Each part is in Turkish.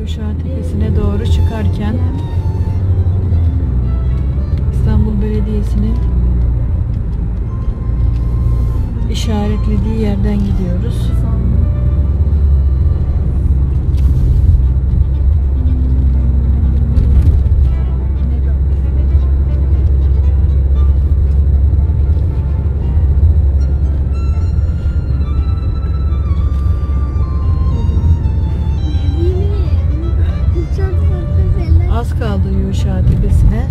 Yuşa Tepesi'ne doğru çıkarken İstanbul Belediyesi'nin işaretlediği yerden gidiyoruz. Az kaldı Yuşa Tepesi'ne.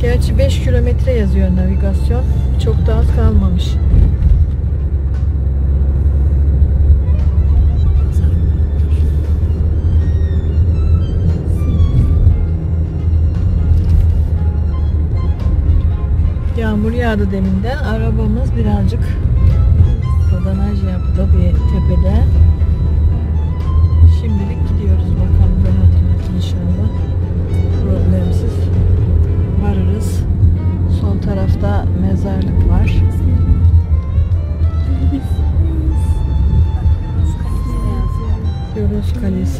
Gerçi 5 kilometre yazıyor navigasyon. Çok da az kalmamış. Yağmur yağdı deminden. Arabamız birazcık rodanaj yaptı bir tepede. Şimdilik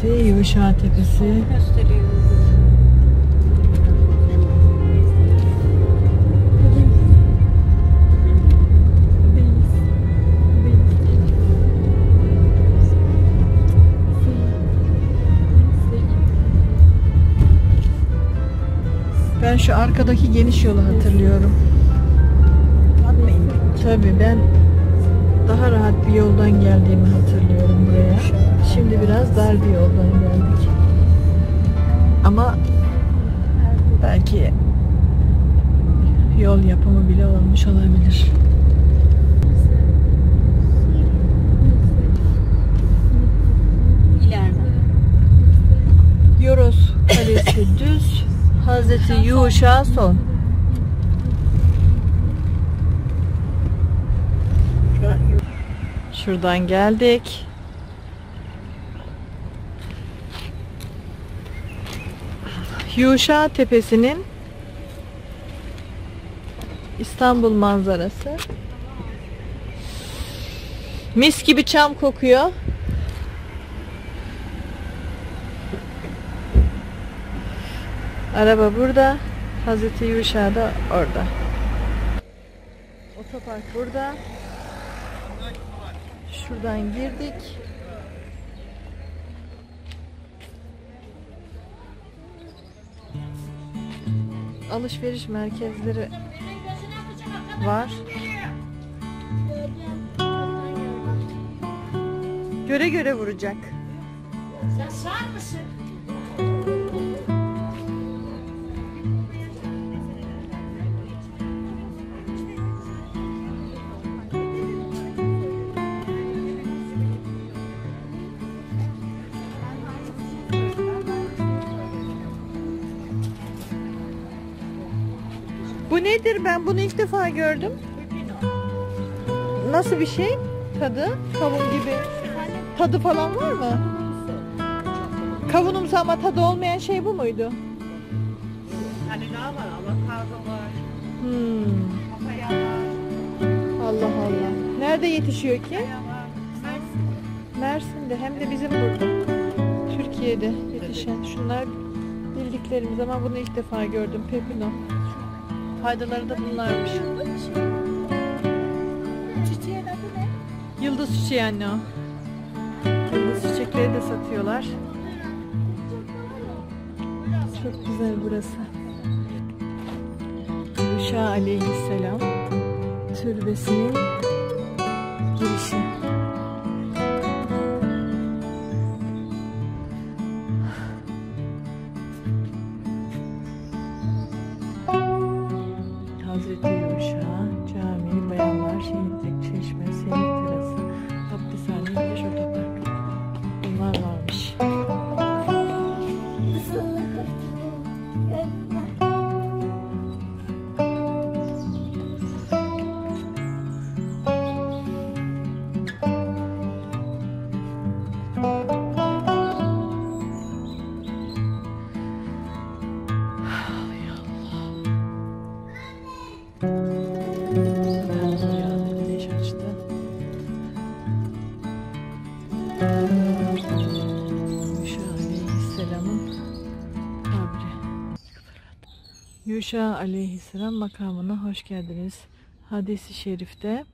Yoros Kalesi, Yuşa Tepesi. Ben şu arkadaki geniş yolu hatırlıyorum. Tabii ben daha rahat bir yoldan geldiğimi hatırlıyorum buraya. Şimdi biraz dar bir yoldan geldik. Ama belki yol yapımı bile olmuş olabilir. Yoros Kalesi düz, Hazreti Yuşa son. Şuradan geldik. Yuşa Tepesi'nin İstanbul manzarası. Mis gibi çam kokuyor. Araba burada. Hazreti Yuşa da orada. Otopark burada. Şuradan girdik. Alışveriş merkezleri var. Göre göre vuracak. Sen sağ mısın? Bu nedir? Ben bunu ilk defa gördüm. Nasıl bir şey? Tadı? Kavun gibi. Tadı falan var mı? Kavunumsu ama tadı olmayan şey bu muydu? Hani daha var, avokado var, Hmm. papaya var, Allah Allah. Nerede yetişiyor ki? Mersin'de hem de bizim burada. Türkiye'de yetişen. Şunlar bildiklerimiz ama bunu ilk defa gördüm. Pepino. Faydaları da bunlarmış. Çiçeğin adı ne? Yıldız çiçeği anne o. Yıldız çiçekleri de satıyorlar. Çok güzel burası. Yuşa aleyhisselam türbesinin girişi. Yuşa aleyhisselam makamına hoş geldiniz. Hadis-i şerifte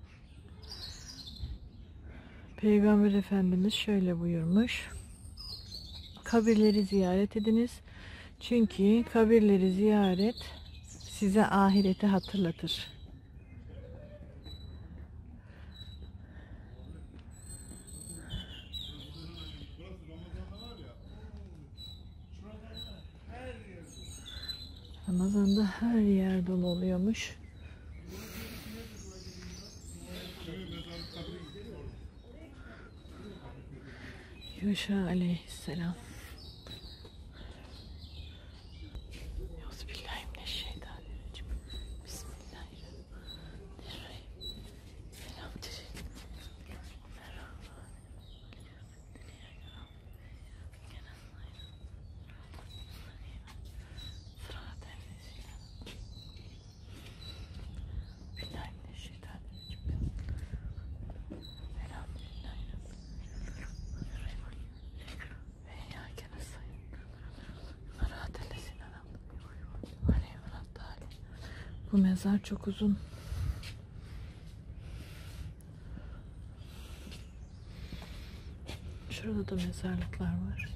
Peygamber Efendimiz şöyle buyurmuş. Kabirleri ziyaret ediniz. Çünkü kabirleri ziyaret size ahireti hatırlatır. Ramazan'da her yer dolu oluyormuş. Yuşa aleyhisselam. Bu mezar çok uzun. Şurada da mezarlıklar var.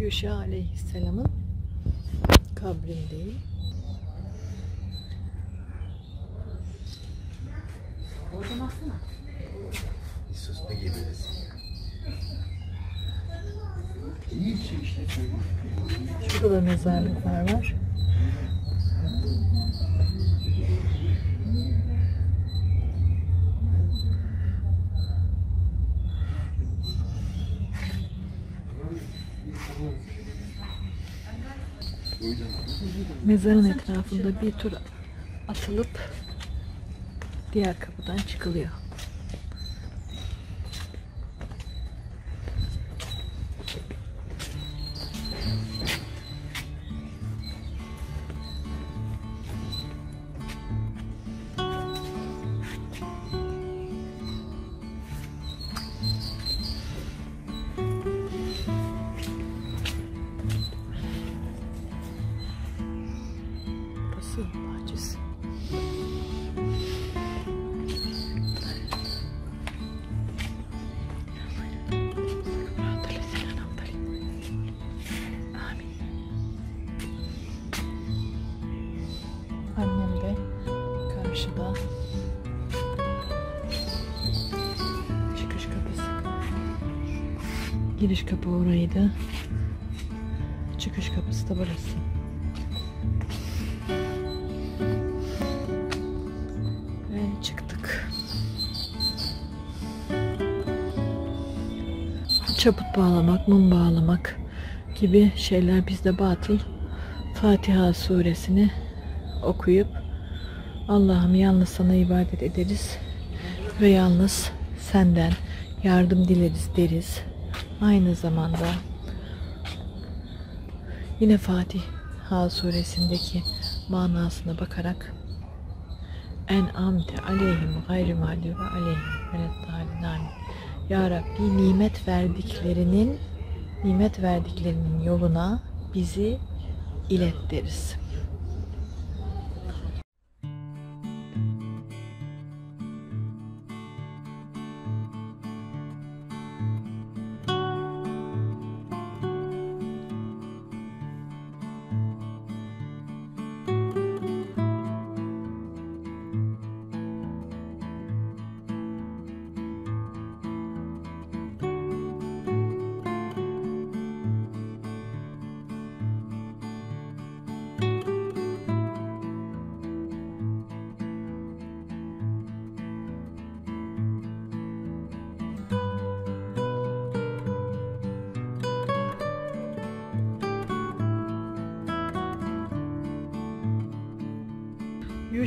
Yuşa aleyhisselamın kabrindeyim. Sus ne gibisin ya? Şurada da mezarlıklar var. Mezarın etrafında bir tur atılıp diğer kapıdan çıkılıyor. Giriş kapı oraydı. Çıkış kapısı da burası. Ve çıktık. Çaput bağlamak, mum bağlamak gibi şeyler bizde batıl. Fatiha suresini okuyup Allah'ım yalnız sana ibadet ederiz ve yalnız senden yardım dileriz deriz. Aynı zamanda yine Fatiha suresindeki manasına bakarak en amte aleyhim gayri mağlubi aleyhim veleddâlin amin. Ya Rabbi nimet verdiklerinin nimet verdiklerinin yoluna bizi ilet deriz.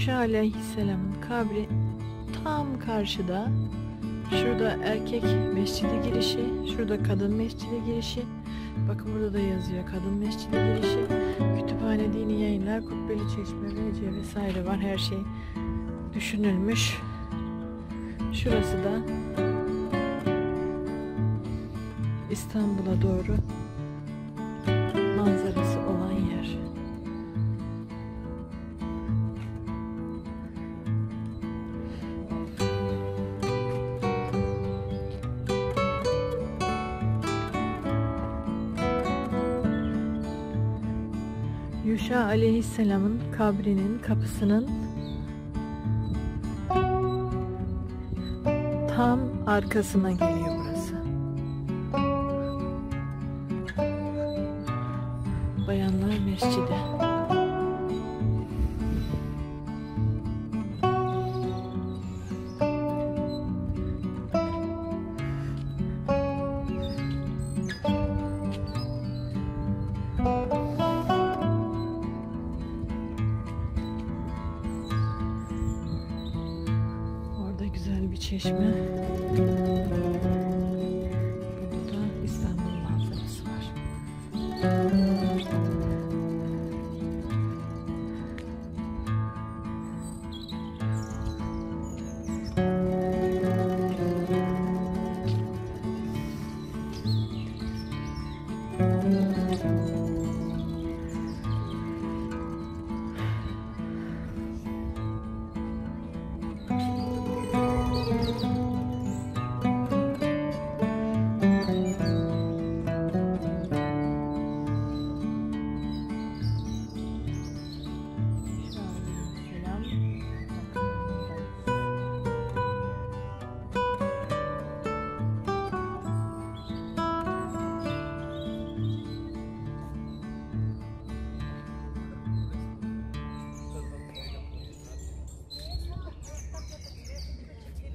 Yuşa Aleyhisselam'ın kabri tam karşıda. Şurada erkek mescidi girişi, şurada kadın mescidi girişi. Bakın burada da yazıyor kadın mescidi girişi. Kütüphane, dini yayınlar, kubbeli çeşme, VC vesaire var. Her şey düşünülmüş. Şurası da İstanbul'a doğru Yuşa aleyhisselamın kabrinin kapısının tam arkasına geliyor burası. Bayanlar Mescidi. Çeşme.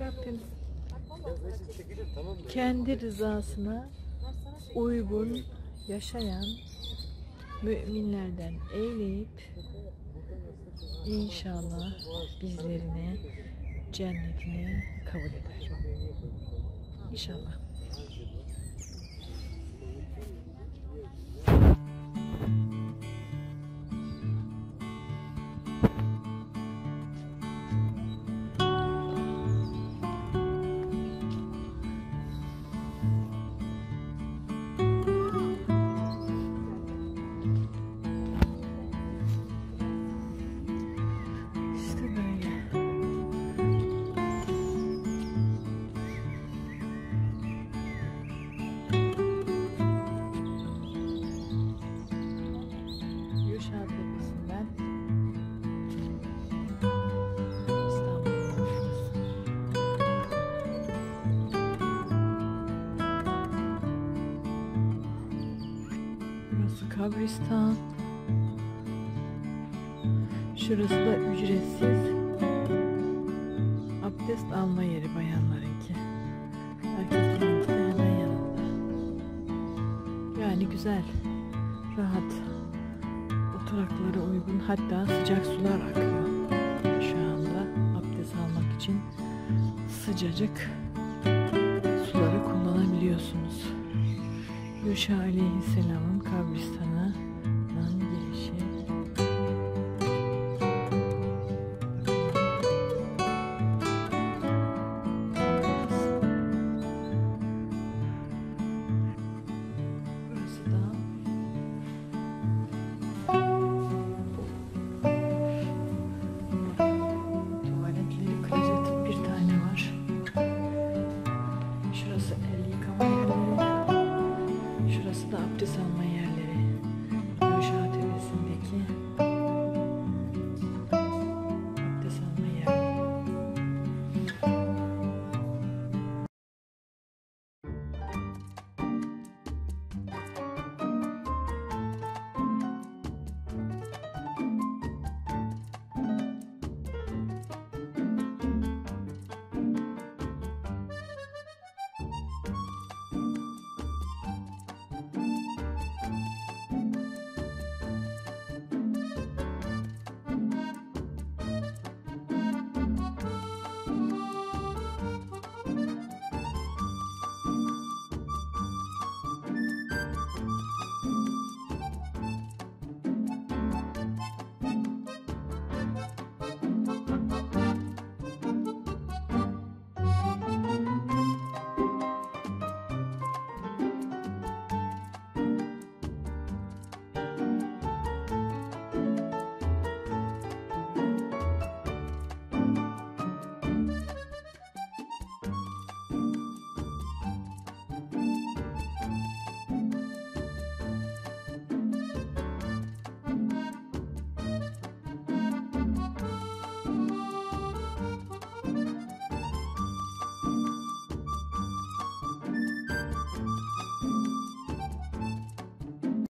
Rabbim kendi rızasına uygun yaşayan müminlerden eyleyip İnşallah bizlerini cennetine kabul eder. İnşallah. Kabristan. Şurası da ücretsiz abdest alma yeri bayanlarınki. Erkeklerinki de hemen yanında. Yani güzel, rahat, oturaklara uygun hatta sıcak sular akıyor. Şu anda abdest almak için sıcacık suları kullanabiliyorsunuz. Yuşa Aleyhisselam'ın kabristanının girişi. Burası da tuvaletleri klozet bir tane var. Şurası el yıkama To on